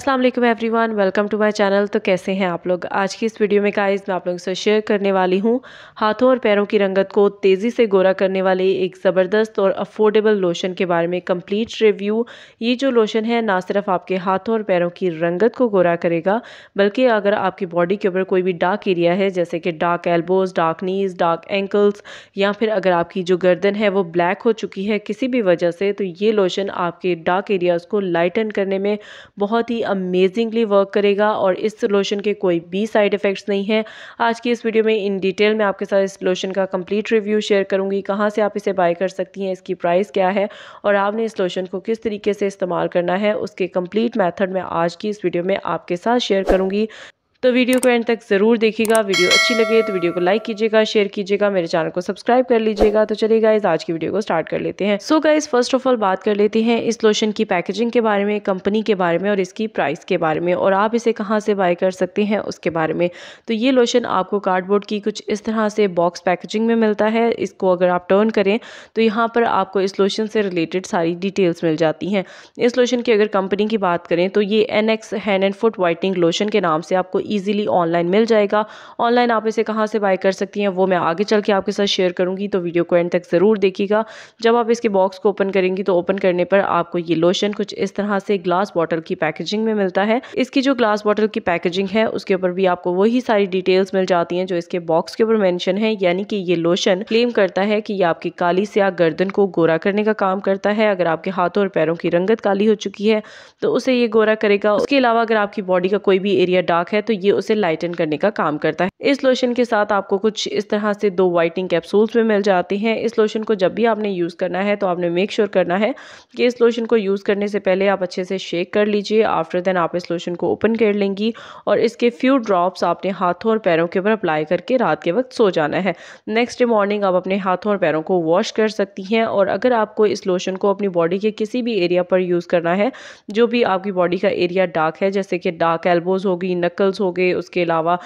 Aslam everyone welcome to my channel तो कैसे हैं आप लोग? आज की इस वीडियो में गाइस मैं आप लोगों से शेयर करने वाली हूँ हाथों और पैरों की रंगत को तेज़ी से गोरा करने वाले एक ज़बरदस्त और अफोर्डेबल लोशन के बारे में कंप्लीट रिव्यू ये जो लोशन है, ना सिर्फ़ आपके हाथों और पैरों की रंगत को गोरा करेगा, बल्कि अगर आपकी बॉडी के ऊपर कोई भी डार्क एरिया है, जैसे कि dark elbows dark knees dark ankles या फिर अगर आपकी जो गर्दन है वो ब्लैक हो चुकी है किसी भी वजह से तो ये लोशन आपके डार्क एरियाज़ को लाइटन करने में बहुत ही अमेजिंगली वर्क करेगा और इस लोशन के कोई भी साइड इफ़ेक्ट्स नहीं है। आज की इस वीडियो में इन डिटेल में आपके साथ इस लोशन का कंप्लीट रिव्यू शेयर करूँगी। कहाँ से आप इसे बाय कर सकती हैं, इसकी प्राइस क्या है और आपने इस लोशन को किस तरीके से इस्तेमाल करना है, उसके कंप्लीट मैथड में आज की इस वीडियो में आपके साथ शेयर करूँगी। तो वीडियो को एंड तक ज़रूर देखिएगा। वीडियो अच्छी लगे तो वीडियो को लाइक कीजिएगा, शेयर कीजिएगा, मेरे चैनल को सब्सक्राइब कर लीजिएगा। तो चलिए गाइज़ आज की वीडियो को स्टार्ट कर लेते हैं। So guys first of all बात कर लेते हैं इस लोशन की पैकेजिंग के बारे में कंपनी के बारे में और इसकी प्राइस के बारे में और आप इसे कहाँ से बाय कर सकते हैं उसके बारे में। तो ये लोशन आपको कार्डबोर्ड की कुछ इस तरह से बॉक्स पैकेजिंग में मिलता है। इसको अगर आप टर्न करें तो यहाँ पर आपको इस लोशन से रिलेटेड सारी डिटेल्स मिल जाती हैं। इस लोशन की अगर कंपनी की बात करें तो ये N X hand and foot whitening lotion के नाम से आपको ईजिली ऑनलाइन मिल जाएगा। ऑनलाइन आप इसे कहाँ से बाय कर सकती हैं, वो मैं आगे चल के आपके साथ शेयर करूँगी तो वीडियो को एंड तक ज़रूर देखिएगा। जब आप इसके बॉक्स को ओपन करेंगी तो ओपन करने पर आपको ये लोशन कुछ इस तरह से ग्लास बॉटल की पैकेजिंग में मिलता है। इसकी जो ग्लास बॉटल की पैकेजिंग है, उसके ऊपर भी आपको वही सारी डिटेल्स मिल जाती हैं, जो इसके बॉक्स के ऊपर मेंशन है। यानी कि ये लोशन क्लेम करता है कि ये आपकी काली से गर्दन को गोरा करने का काम करता है। अगर आपके हाथों और पैरों की रंगत काली हो चुकी है तो उसे ये गोरा करेगा। उसके अलावा अगर आपकी बॉडी का कोई भी एरिया डार्क है तो ये उसे लाइटन करने का काम करता है। इस लोशन के साथ आपको कुछ इस तरह से दो वाइटिंग कैप्सूल्स में मिल जाते हैं। इस लोशन को जब भी आपने यूज़ करना है तो आपने मेक श्योर करना है कि इस लोशन को यूज़ करने से पहले आप अच्छे से शेक कर लीजिए। आफ्टर देन आप इस लोशन को ओपन कर लेंगी और इसके फ्यू ड्रॉप्स आपने हाथों और पैरों के ऊपर अप्लाई करके रात के वक्त सो जाना है। नेक्स्ट डे मॉर्निंग आप अपने हाथों और पैरों को वॉश कर सकती हैं और अगर आपको इस लोशन को अपनी बॉडी के किसी भी एरिया पर यूज़ करना है, जो भी आपकी बॉडी का एरिया डार्क है, जैसे कि डार्क एल्बोज होगी नकल्स हो गए, उसके अलावा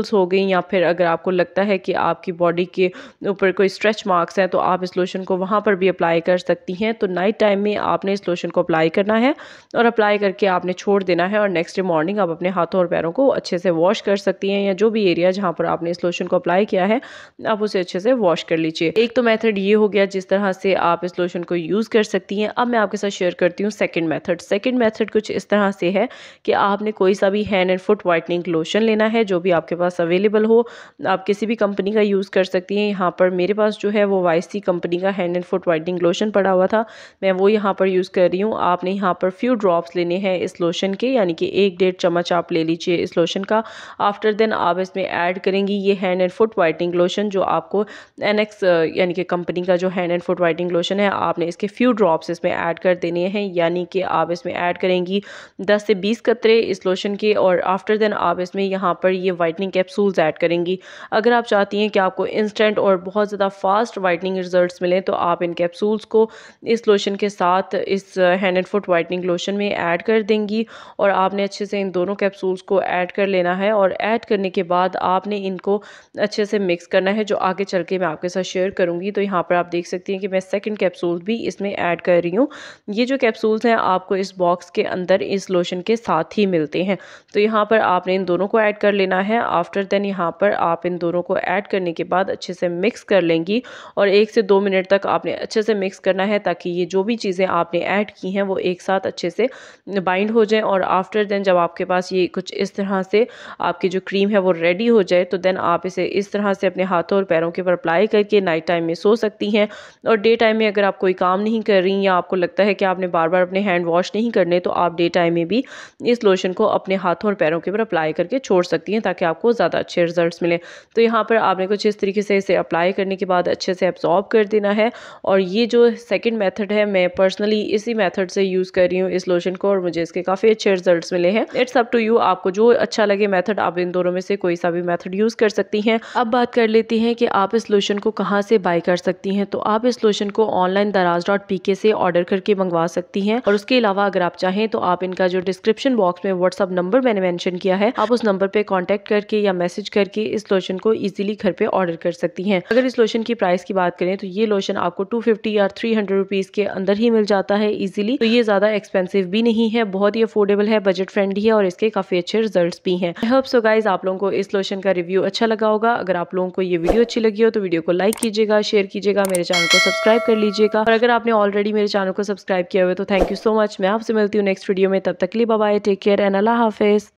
एंकल्स हो गई या फिर अगर आपको लगता है कि आपकी बॉडी के ऊपर कोई स्ट्रेच मार्क्स हैं तो आप इस लोशन को वहाँ पर भी अप्लाई कर सकती हैं। तो नाइट टाइम में आपने इस लोशन को अप्लाई करना है और अप्लाई करके आपने छोड़ देना है और नेक्स्ट डे मॉर्निंग आप अपने हाथों और पैरों को अच्छे से वॉश कर सकती हैं या जो भी एरिया जहाँ पर आपने इस लोशन को अप्लाई किया है, आप उसे अच्छे से वॉश कर लीजिए। एक तो मैथड ये हो गया जिस तरह से आप इस लोशन को यूज़ कर सकती हैं। अब मैं आपके साथ शेयर करती हूँ सेकेंड मैथड सेकेंड मैथड कुछ इस तरह से है कि आपने कोई सा भी hand and foot whitening lotion लेना है, जो भी आपके पास अवेलेबल हो, आप किसी भी कंपनी का यूज़ कर सकती हैं। यहाँ पर मेरे पास जो है वो वाइसी कंपनी का hand and foot whitening lotion पड़ा हुआ था। मैं वो यहाँ पर यूज़ कर रही हूँ। आपने यहाँ पर फ्यू ड्रॉप्स लेने हैं इस लोशन के, यानी कि एक डेढ़ चम्मच आप ले लीजिए इस लोशन का। आफ्टर देन आप इसमें ऐड करेंगी ये hand and foot whitening lotion जो आपको एनएक्स यानी कि कंपनी का जो hand and foot whitening lotion है, आपने इसके फ्यू ड्रॉप्स इसमें ऐड कर देने हैं। यानी कि आप इसमें ऐड करेंगी दस से बीस कतरे इस लोशन के और आफ्टर देन आप इसमें यहाँ पर ये वाइटनिंग कैप्सूल्स ऐड करेंगी। अगर आप चाहती हैं कि आपको इंस्टेंट और बहुत ज़्यादा फास्ट वाइटनिंग रिजल्ट्स मिलें तो आप इन कैप्सूल्स को इस लोशन के साथ इस hand and foot whitening lotion में ऐड कर देंगी और आपने अच्छे से इन दोनों कैप्सूल्स को ऐड कर लेना है और ऐड करने के बाद आपने इनको अच्छे से मिक्स करना है, जो आगे चल के मैं आपके साथ शेयर करूँगी। तो यहाँ पर आप देख सकती हैं कि मैं सेकेंड कैप्सूल भी इसमें ऐड कर रही हूँ। ये जो कैप्सूल्स हैं, आपको इस बॉक्स के अंदर इस लोशन के साथ ही मिलते हैं। तो यहाँ पर आपने इन दोनों को ऐड कर लेना है। आफ्टर देन यहाँ पर आप इन दोनों को ऐड करने के बाद अच्छे से मिक्स कर लेंगी और एक से दो मिनट तक आपने अच्छे से मिक्स करना है ताकि ये जो भी चीज़ें आपने ऐड की हैं वो एक साथ अच्छे से बाइंड हो जाए और आफ्टर देन जब आपके पास ये कुछ इस तरह से आपकी जो क्रीम है वो रेडी हो जाए तो देन आप इसे इस तरह से अपने हाथों और पैरों के ऊपर अप्लाई करके नाइट टाइम में सो सकती हैं। और डे टाइम में अगर आप कोई काम नहीं कर रही या आपको लगता है कि आपने बार बार अपने हैंड वॉश नहीं करने तो आप डे टाइम में भी इस लोशन को अपने हाथों और पैरों के ऊपर अप्लाई करके छोड़ सकती हैं ताकि आपको ज़्यादा अच्छे रिज़ल्ट मिले। तो यहाँ पर आपने कुछ इस तरीके से इसे अप्लाई करने के बाद अच्छे से एब्जॉर्ब कर देना है। और ये जो सेकेंड मैथड है, मैं पर्सनली इसी मैथड से यूज़ कर रही हूँ इस लोशन को और मुझे इसके काफ़ी अच्छे रिज़ल्ट मिले हैं। इट्स अप टू यू आपको जो अच्छा लगे मेथड आप इन दोनों में से कोई सा भी मेथड यूज़ कर सकती हैं। अब बात कर लेती हैं कि आप इस लोशन को कहाँ से बाय कर सकती हैं। तो आप इस लोशन को ऑनलाइन दराज डॉट पी के से ऑर्डर करके मंगवा सकती हैं। और उसके अलावा अगर आप चाहें तो आप इनका जो डिस्क्रिप्शन बॉक्स में व्हाट्सअप नंबर मैंने मैंशन किया है, आप उस नंबर पे कॉन्टेक्ट करके या मैसेज करके इस लोशन को इजिली घर पे ऑर्डर कर सकती हैं। अगर इस लोशन की प्राइस की बात करें तो ये लोशन आपको टू या थ्री हंड्रेड के अंदर ही मिल जाता है इजिली तो ये ज़्यादा एक्सपेंसिव भी नहीं है, बहुत ही अफोर्डेबल है बजट फ्रेंडली है और इसके काफ़ी अच्छे रिज़ल्ट भी हैं। होप सो गाइज़ आप लोगों को इस लोशन का रिव्यू अच्छा लगा होगा। अगर आप लोगों को ये वीडियो अच्छी लगी हो तो वीडियो को लाइक कीजिएगा शेयर कीजिएगा, मेरे चैनल को सब्सक्राइब कर लीजिएगा। और अगर आपने ऑलरेडी मेरे चैनल को सब्सक्राइब किया हुआ तो थैंक यू सो मच मैं आपसे मिलती हूँ नेक्स्ट वीडियो में, तब तक लिए बाय टेक केयर एंड अल्लाह हाफिज